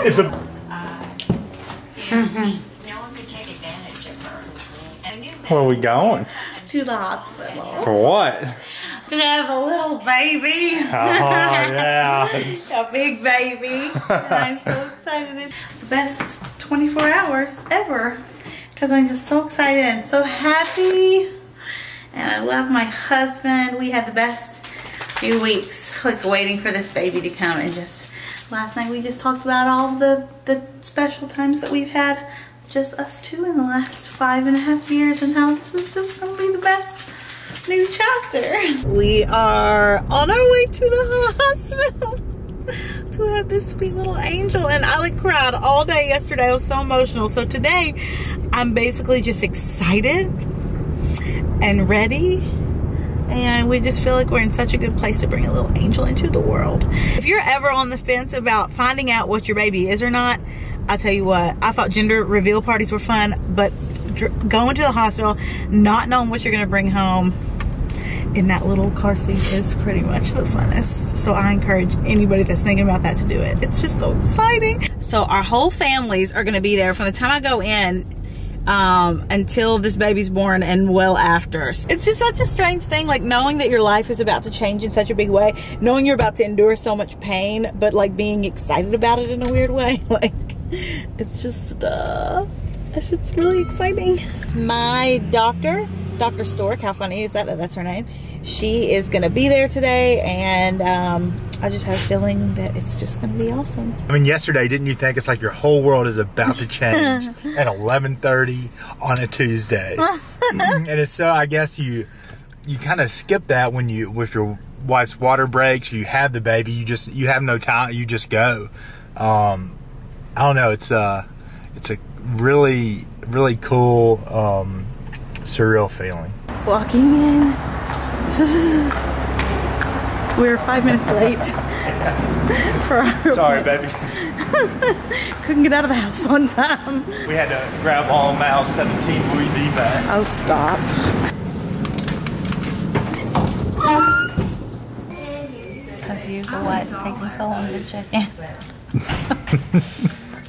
It's a no one could take advantage of her. And I knew that where are we going? To the hospital. For what? To have a little baby. Oh yeah. a big baby. And I'm so excited. It's the best 24 hours ever. Because I'm just so excited and so happy. And I love my husband. We had the best few weeks, like waiting for this baby to come. And just last night we just talked about all the, the special times that we've had, just us two in the last five and a half years, and how this is just to be the best new chapter. We are on our way to the hospital to have this sweet little angel. And I like cried all day yesterday. I was so emotional. So today, I'm basically just excited and ready. And we just feel like we're in such a good place to bring a little angel into the world. If you're ever on the fence about finding out what your baby is or not, I'll tell you what, I thought gender reveal parties were fun, but going to the hospital, not knowing what you're going to bring home in that little car seat is pretty much the funnest. So I encourage anybody that's thinking about that to do it. It's just so exciting. So our whole families are going to be there from the time I go in um, until this baby's born and well after. It's just such a strange thing, like knowing that your life is about to change in such a big way, knowing you're about to endure so much pain, but like being excited about it in a weird way. Like, it's just, uh, it's just really exciting. My doctor, Dr. Stork, how funny is that? that That's her name. She is to be there today, and um, I just have a feeling that it's just going to be awesome. I mean, yesterday, didn't you think it's like your whole world is about to change at 11:30 on a Tuesday? and it's so I guess you you kind of skip that when you with your wife's water breaks, you have the baby, you just you have no time, you just go. Um, I don't know, it's uh it's a really really cool um, surreal feeling. Walking in. We're five minutes late for our Sorry, baby. couldn't get out of the house on time. We had to grab all Mal 17 Louis V bags. Oh, stop. Confused of why it's taking so long to check in.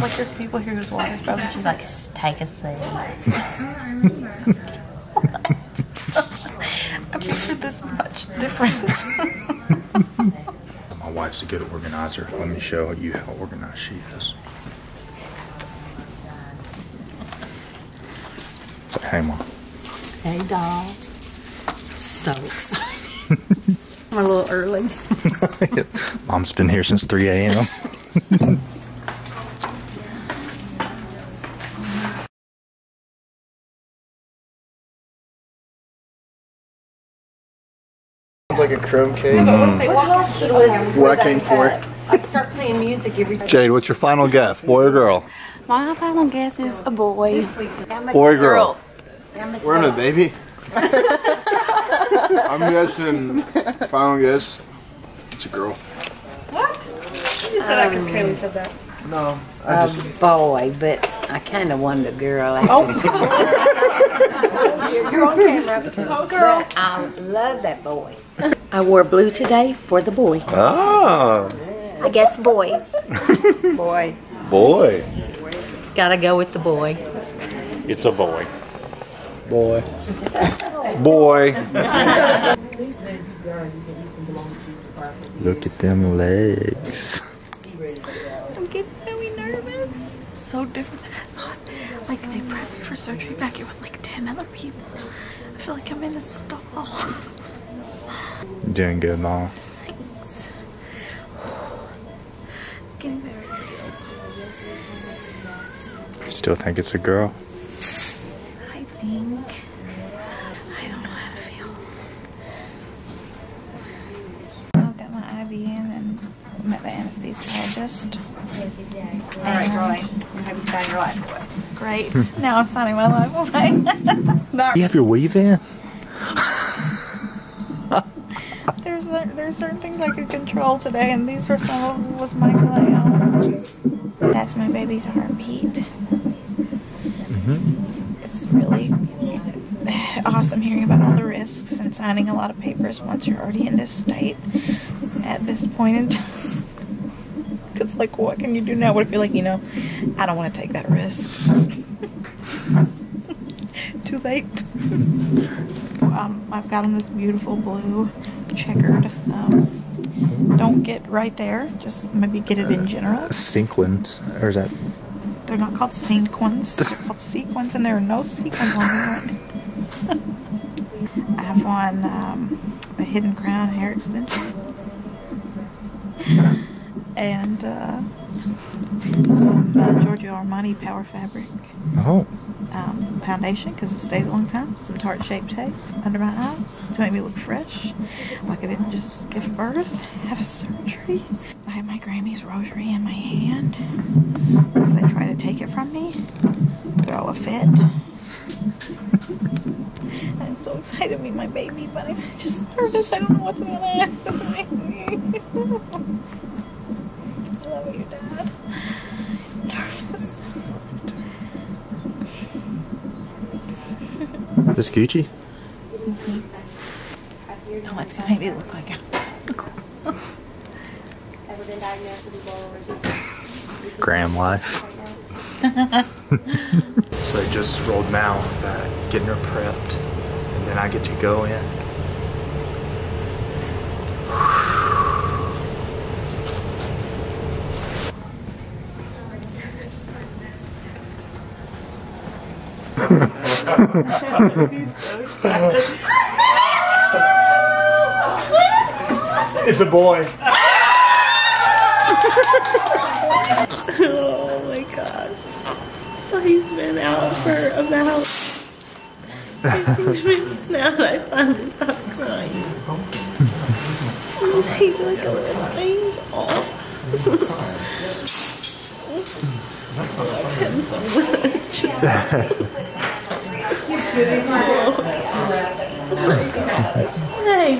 like there's people here whose water's broken. She's like, take a seat. I pictured this much difference. My wife's a good organizer. Let me show you how organized she is. Say, hey, mom. Hey, doll. So excited. I'm a little early. Mom's been here since 3 a.m. like a crumb cake. Mm-hmm. What I came for. I start playing music every Jade, what's your final guess? Boy or girl? My final guess is a boy. Boy or girl? We're in a baby. I'm guessing. Final guess. It's a girl. What? No, I just. a boy, but I kind of wanted a girl. Oh. You're on camera. Oh, girl. I love that boy. I wore blue today for the boy. Oh, I guess boy. Boy. boy. Gotta go with the boy. It's a boy. Boy. Boy. Look at them legs. I'm getting really nervous. So different than I thought. Like they prepped me for surgery back here with like 10 other people. I feel like I'm in a stall. Doing good, mom. Thanks. It's getting very Still think it's a girl? I think. I don't know how to feel. I've got my IV in and met the anesthesiologist. All right, girl. I have you sign your life away. Great. now I'm signing my life away. You have your weave in? There's certain things I could control today, and these were some of them was my clown. That's my baby's heartbeat. It's really awesome hearing about all the risks and signing a lot of papers once you're already in this state at this point in time. Because, like, what can you do now? What if you're like, you know, I don't want to take that risk? Too late. um, I've got on this beautiful blue checkered. Um, don't get right there, just maybe get it in general. Sequins, or is that? They're not called sequins. They're called sequins, and there are no sequins on here. I have one um, a Hidden Crown hair extension, and uh, some uh, Giorgio Armani Power Fabric Oh, um, foundation because it stays a long time. Some Tarte Shape Tape under my eyes to make me look fresh, like I didn't just give birth, have surgery. I have my Grammy's rosary in my hand. If they try to take it from me, throw a fit. I'm so excited to meet my baby, but I'm just nervous. I don't know what's gonna happen to me. this Gucci? Mm-hmm. Oh, it's gonna make me look like a Graham life. so I just rolled Mal back, getting her prepped, and then I get to go in. It's a boy. Oh my gosh. So he's been out for about 15 minutes now and I finally stopped crying. He's like a little angel. I love him so much. Hey,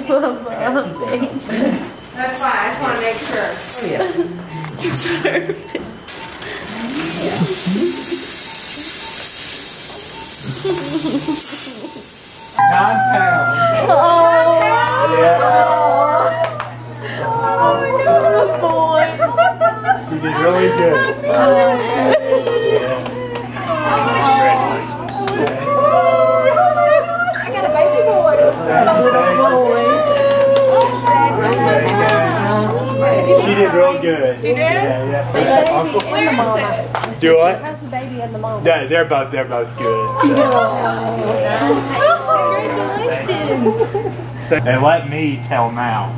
Bubba, baby. That's why, I just wanna make sure. Oh yeah. Perfect. Nine pounds. Oh. oh. Yeah. She did really good. Oh, She did real good. She did? Yeah, yeah. Do what? How's the baby and the mom? They're, they're both they're both good. So. So, and let me tell Mal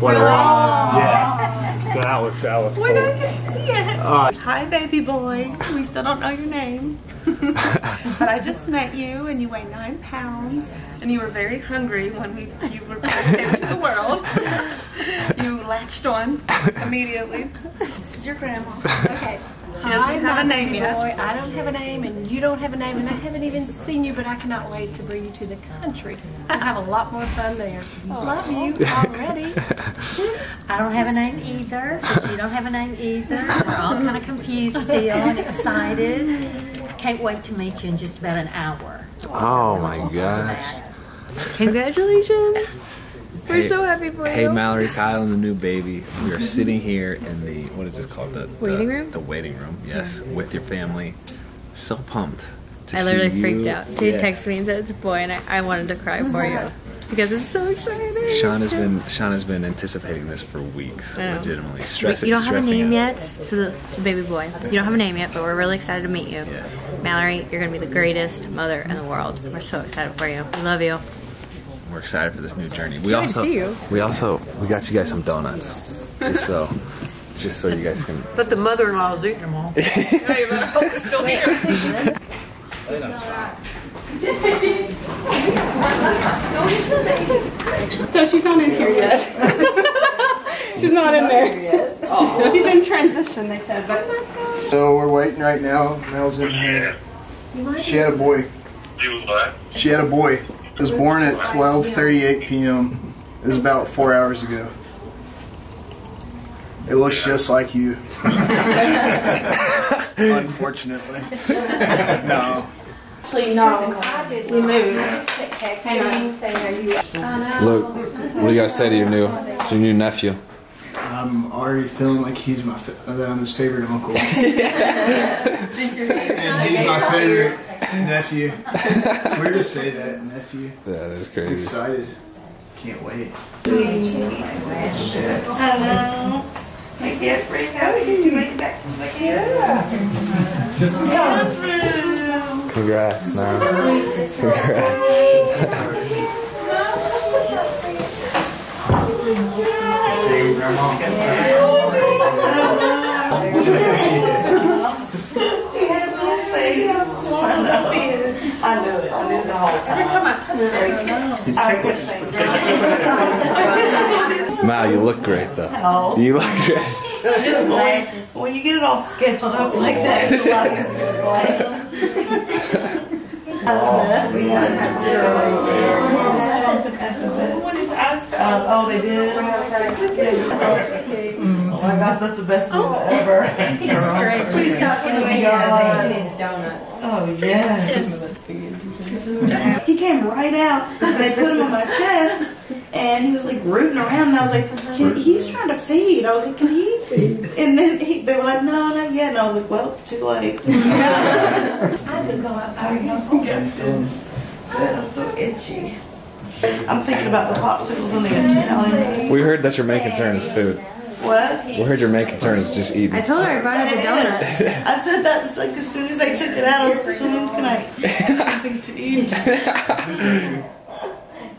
what it was. Yeah. So that was that was cool. When I can see it. Uh, Hi, baby boy. We still don't know your name. but I just met you and you weigh nine pounds and you were very hungry when we, you were first came to the world. You latched on immediately. This is your grandma. Okay. She doesn't have a name yet. Boy, I don't have a name, and you don't have a name, and I haven't even seen you, but I cannot wait to bring you to the country. I'll have a lot more fun there. Love you already. I don't have a name either, but you don't have a name either. We're all kind of confused still and excited. Can't wait to meet you in just about an hour. Oh my gosh. Congratulations. We're Hey- so happy for Hey you. Mallory, Kyle, and the new baby. We are sitting here in the what is this called? The, the Waiting room? The waiting room. Yes, with your family. So pumped. To I literally freaked you. out. Dude Yeah. texted me and said it's a boy, and I, I wanted to cry for you because it's so exciting. Sean has been Sean has been anticipating this for weeks. Legitimately stressing. you don't have a name out. yet to the to baby boy. You don't have a name yet, but we're really excited to meet you. Yeah. Mallory, you're gonna be the greatest mother in the world. We're so excited for you. We love you. We're excited for this new journey. We to also see you. we also we got you guys some donuts, just so just so you guys can. But the mother-in-law is eating them all. So she's not in here yet. she's not in there. She's in transition, they said. But So we're waiting right now. Mel's in here. She had a boy. You what? She had a boy. It was born at 12:38 p.m. It was about four hours ago. It looks just like you. Unfortunately. no. So you know, we moved. I just kept texting, saying, you? Luke, what do you guys say to your new to your new nephew? I'm already feeling like he's my fa- uh, that I'm his favorite uncle. and he's my favorite nephew. It's weird to say that nephew. That is I'm crazy. excited. Can't wait. Hello. Make it free. How did you make it back from the Congrats, man. Congrats. I knew it. I knew it the whole time. Every time I touch it, I could Mal, you look great though. Oh. You look great. When you get it all sketched up like that, it's a lot easier to play. Oh, they did? Oh my gosh, that's the best news ever. Oh, yes. He came right out, and they put him on my chest, and he was like rooting around, and I was like, he's trying to feed. I was like, can he feed? And then he, they were like, no, not yet. And I was like, well, too late. I just did not. I know. Oh, I'm so itchy. I'm thinking about the popsicles and the Italian. We heard that your main concern is food. What? We heard your main concern is just eating. I told her I brought her the donuts. I said that it's like as soon as I took it out, I was like, so when can I have something to eat?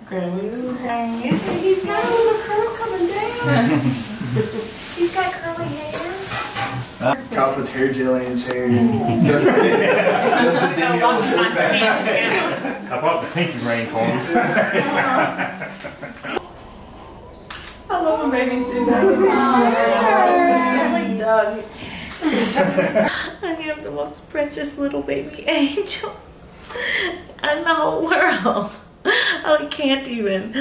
Grammy's He's got a little curl coming down. He's got curly hair. Kyle puts hair jelly in his hair. Does the, does the Demi on the back. I bought the pinky ring for him. Oh. I love when babies do that. Doug. I have the most precious little baby angel in the whole world. I can't even.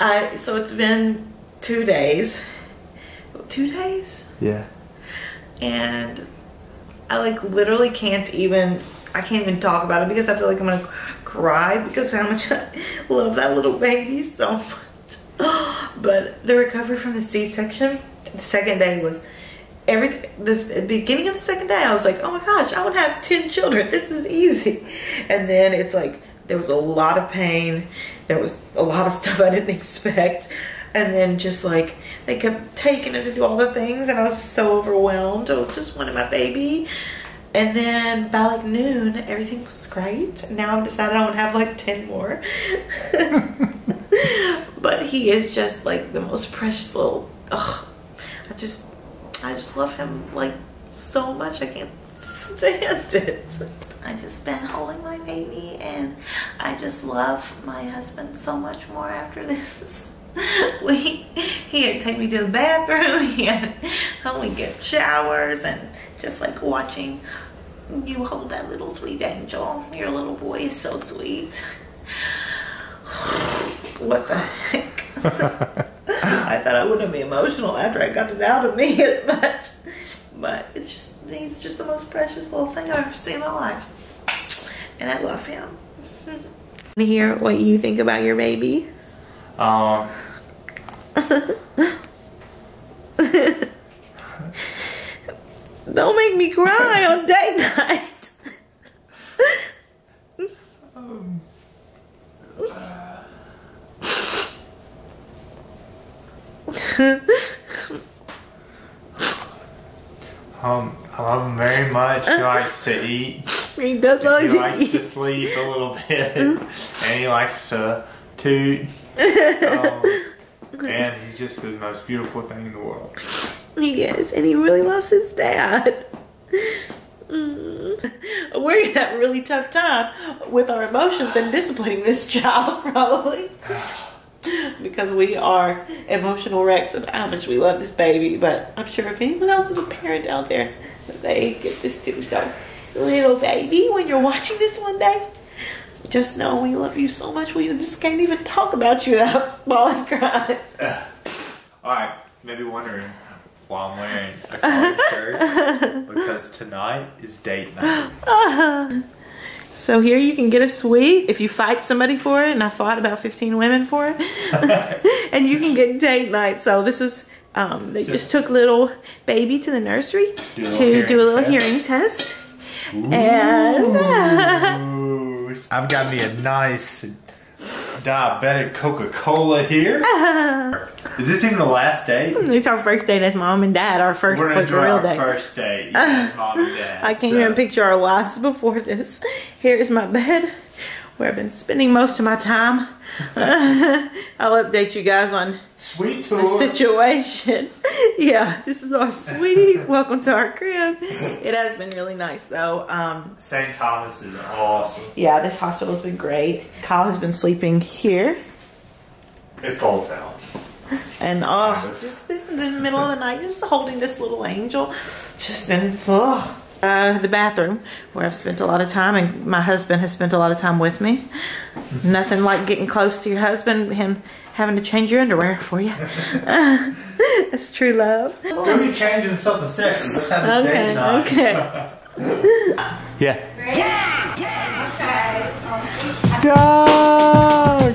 I so it's been two days. Two days? Yeah. and I like literally can't even I can't even talk about it because I feel like I'm gonna cry because of how much I love that little baby so much. But the recovery from the C-section, the second day was everything. The beginning of the second day, I was like, oh my gosh, I would have ten children. This is easy. And then it's like there was a lot of pain. There was a lot of stuff I didn't expect. And then just like they kept taking it to do all the things, and I was so overwhelmed. I was just wanting my baby. And then by like noon, everything was great. Now I've decided I want to have like 10 more. but he is just like the most precious little. Ugh, I just, I just love him like so much. I can't stand it. I just been holding my baby, and I just love my husband so much more after this. we he had take me to the bathroom. He had help me get showers and just like watching you hold that little sweet angel. Your little boy is so sweet. What the heck? I thought I wouldn't be emotional after I got it out of me as much. But it's just he's just the most precious little thing I've ever seen in my life. And I love him. to hear what you think about your baby? Um, Don't make me cry on date night. um, I love him very much. He likes to eat. he does like He to likes to sleep a little bit, and he likes to toot. Um, and he's just the most beautiful thing in the world. He is, and he really loves his dad. Mm. We're have a really tough time with our emotions and disciplining this child, probably. Because we are emotional wrecks of how much we love this baby, but I'm sure if anyone else is a parent out there, that they get this too. So, little baby, when you're watching this one day, just know we love you so much we just can't even talk about you while I'm crying. Alright, maybe wondering why I'm wearing a collared shirt because tonight is date night. So here you can get a suite if you fight somebody for it, and I fought about 15 women for it. and you can get date night. So this is, um, they just took little baby to the nursery Do a little to hearing do a little test. hearing test. And I've got me a nice diabetic Coca-Cola here. Is this even the last day? it's our first date as mom and dad, our 1st We're like real our date. first date as mom and dad. I can't so. even picture our lives before this. Here is my bed where I've been spending most of my time. I'll update you guys on Sweet the tour. situation. yeah, this is our sweet Welcome to our crib. It has been really nice though. Um, St. Thomas is awesome. yeah, this hospital's been great. Kyle has been sleeping here. It falls out. And oh, just this in the middle of the night, just holding this little angel, just been oh. Uh, the bathroom where I've spent a lot of time, and my husband has spent a lot of time with me. Nothing like getting close to your husband, him having to change your underwear for you. That's true love. Go be changing something sexy. Let's have this date night. Okay, okay. Yeah. Dog!